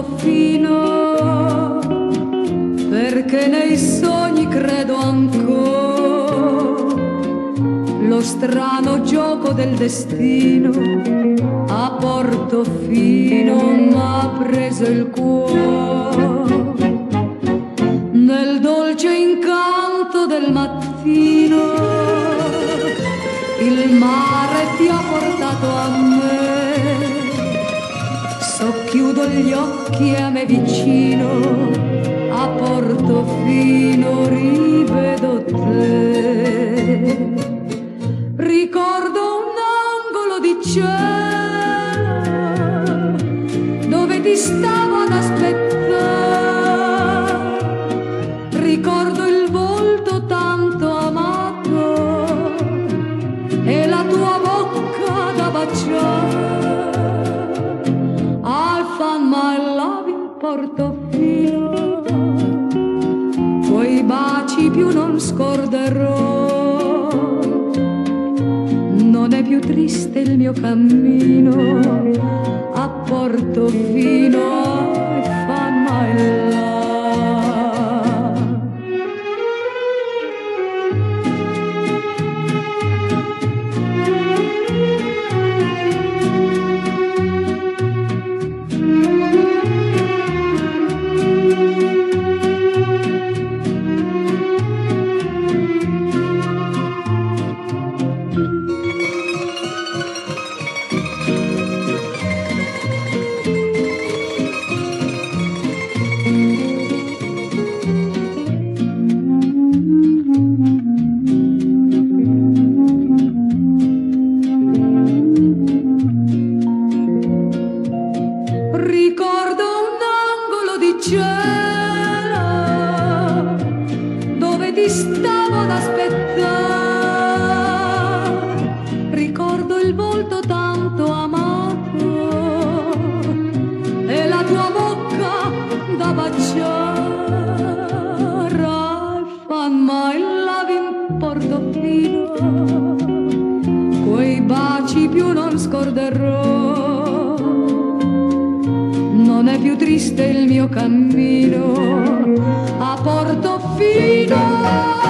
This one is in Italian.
Portofino, perché nei sogni credo ancora. Lo strano gioco del destino a Portofino m'ha preso il cuore. Nel dolce incanto del mattino il mare ti ha portato a me socchiudo gli occhi a me vicino a Portofino rivedo te. Ricordo un angolo di cielo dove ti stavo ad aspettare più non scorderò. Non è più triste il mio cammino a Portofino Ricordo un angolo di cielo dove ti stavo ad aspettare. Ricordo il volto tanto amato e la tua bocca da baciare. I found my love in Portofino, quei baci più non scorderò triste il mio cammino a Portofino